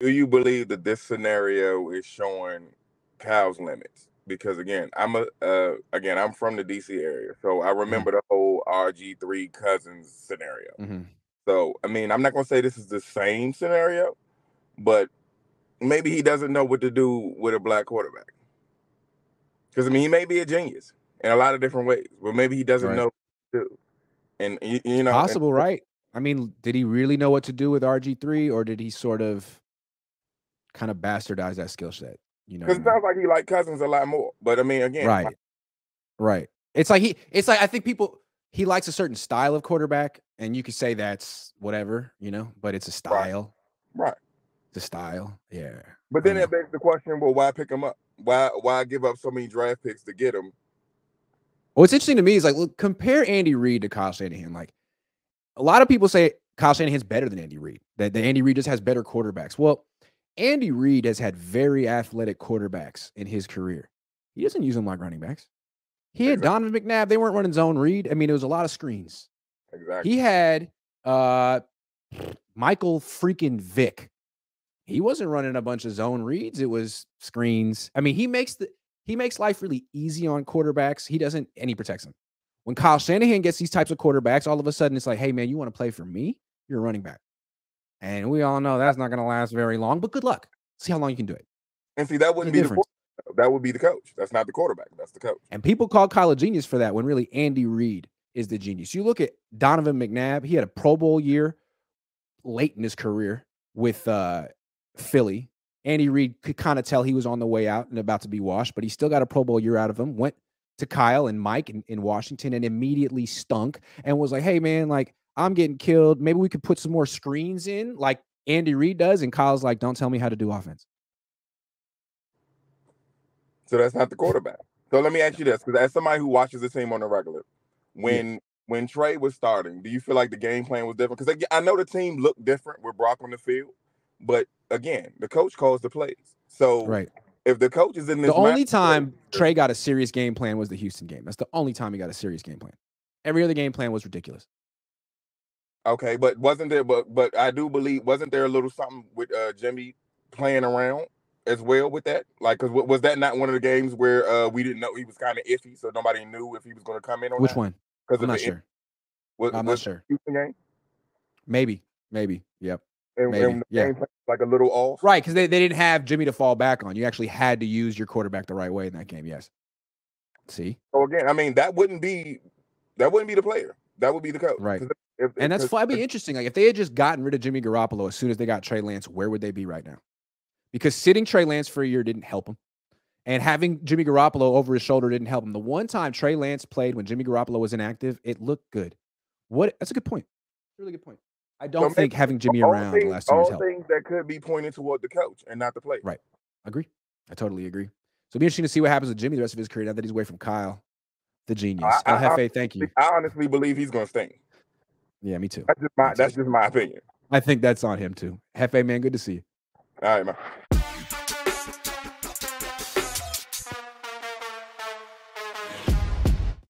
do you believe that this scenario is showing Kyle's limits? Because again, I'm a uh, again I'm from the DC area, so I Mm-hmm. remember the whole RG three Cousins scenario. Mhm. So I mean, I'm not gonna say this is the same scenario, but maybe he doesn't know what to do with a black quarterback. Because I mean, he may be a genius in a lot of different ways, but maybe he doesn't Right. know what to do. And you, you know, and- Possible, right? I mean, did he really know what to do with RG3 or did he sort of kind of bastardize that skill set? You know, Because I it mean? sounds like he like Cousins a lot more. But I mean, again, right. Right. It's like he it's like I think people he likes a certain style of quarterback and you could say that's whatever, you know, but it's a style. right. It's a style. Yeah. But then it begs the question: Well, why pick him up? Why why give up so many draft picks to get him? What's interesting to me is like, look, compare Andy Reid to Kyle Shanahan. Like, a lot of people say Kyle Shanahan's better than Andy Reid. That, that Andy Reid just has better quarterbacks. Well, Andy Reid has had very athletic quarterbacks in his career. He doesn't use them like running backs. He had Exactly. Donovan McNabb. They weren't running zone read. I mean, it was a lot of screens. Exactly. He had uh Michael freaking Vick. He wasn't running a bunch of zone reads. It was screens. I mean, he makes the he makes life really easy on quarterbacks. He doesn't and he protects them. When Kyle Shanahan gets these types of quarterbacks, all of a sudden it's like, hey man, you want to play for me? You're a running back. And we all know that's not going to last very long, but good luck. See how long you can do it. and see, that wouldn't be the difference. quarterback. That would be the coach. That's not the quarterback. That's the coach. And people call Kyle a genius for that when really Andy Reid is the genius. You look at Donovan McNabb, he had a Pro Bowl year late in his career with uh, Philly. Andy Reid could kind of tell he was on the way out and about to be washed, but he still got a Pro Bowl year out of him. Went to Kyle and Mike in, in Washington and immediately stunk and was like, hey, man, like, I'm getting killed. Maybe we could put some more screens in like Andy Reid does. And Kyle's like, don't tell me how to do offense. So that's not the quarterback. So let me ask you this, because as somebody who watches the team on the regular, when when Trey was starting, do you feel like the game plan was different? Because I know the team looked different with Brock on the field, but again, the coach calls the plays. So Right. if the coach is in this, The only time Trey got a serious game plan was the Houston game. That's the only time he got a serious game plan. Every other game plan was ridiculous. Okay, but wasn't there? But but I do believe wasn't there a little something with uh Jimmy playing around as well with that? Like, cause wa- was that not one of the games where uh we didn't know he was kind of iffy, so nobody knew if he was going to come in on Which that? one? Because I'm not sure. Was, I'm not sure. Houston game, Maybe. Maybe. Yep. and, Maybe, and the yeah. like a little off. Right. Because they, they didn't have Jimmy to fall back on. You actually had to use your quarterback the right way in that game. Yes. See? So again, I mean that wouldn't be that wouldn't be the player. That would be the coach. right? If, And that's why it'd be interesting. Like if they had just gotten rid of Jimmy Garoppolo as soon as they got Trey Lance, where would they be right now? Because sitting Trey Lance for a year didn't help him. And having Jimmy Garoppolo over his shoulder didn't help him. The one time Trey Lance played when Jimmy Garoppolo was inactive, it looked good. What that's a good point. Really good point. I don't So think having Jimmy around the last two years all helped. things that could be pointed toward the coach and not the player. Right. Agree. I totally agree. So it'll be interesting to see what happens with Jimmy the rest of his career now that he's away from Kyle, the genius. I- El I- Jefe, thank you. I honestly believe he's going to stay. Yeah, me too. That's just my that's just my opinion. I think that's on him too. Jefe, man, good to see you. All right, man.